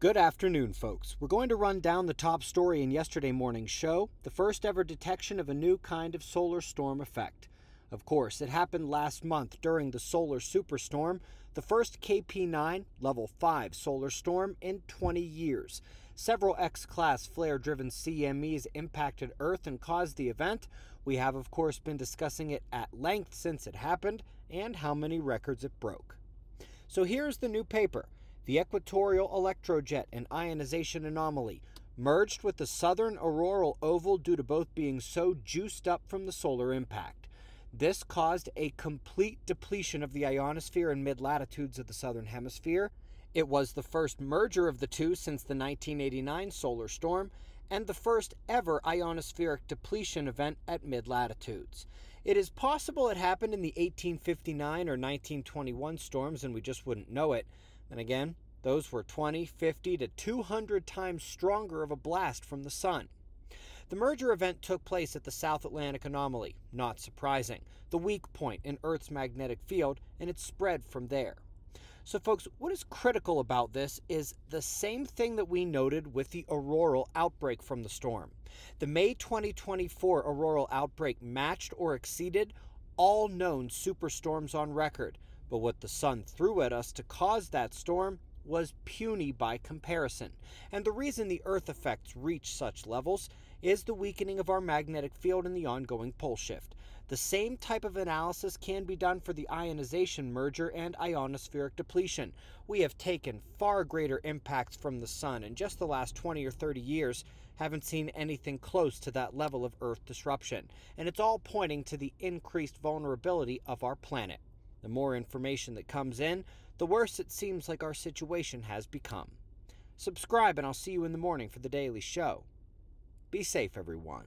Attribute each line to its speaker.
Speaker 1: Good afternoon, folks. We're going to run down the top story in yesterday morning's show the first ever detection of a new kind of solar storm effect. Of course, it happened last month during the solar superstorm, the first KP9 level 5 solar storm in 20 years. Several X class flare driven CMEs impacted Earth and caused the event. We have, of course, been discussing it at length since it happened and how many records it broke. So here's the new paper the equatorial electrojet and ionization anomaly merged with the southern auroral oval due to both being so juiced up from the solar impact. This caused a complete depletion of the ionosphere in mid latitudes of the southern hemisphere. It was the first merger of the two since the 1989 solar storm and the first ever ionospheric depletion event at mid latitudes. It is possible it happened in the 1859 or 1921 storms and we just wouldn't know it. And again, those were 20, 50 to 200 times stronger of a blast from the sun. The merger event took place at the South Atlantic anomaly, not surprising, the weak point in Earth's magnetic field, and it spread from there. So, folks, what is critical about this is the same thing that we noted with the auroral outbreak from the storm. The May 2024 auroral outbreak matched or exceeded all known superstorms on record, but what the sun threw at us to cause that storm was puny by comparison. And the reason the Earth effects reach such levels is the weakening of our magnetic field and the ongoing pole shift. The same type of analysis can be done for the ionization merger and ionospheric depletion. We have taken far greater impacts from the sun in just the last 20 or 30 years, haven't seen anything close to that level of Earth disruption, and it's all pointing to the increased vulnerability of our planet. The more information that comes in, the worse it seems like our situation has become. Subscribe, and I'll see you in the morning for the daily show. Be safe, everyone.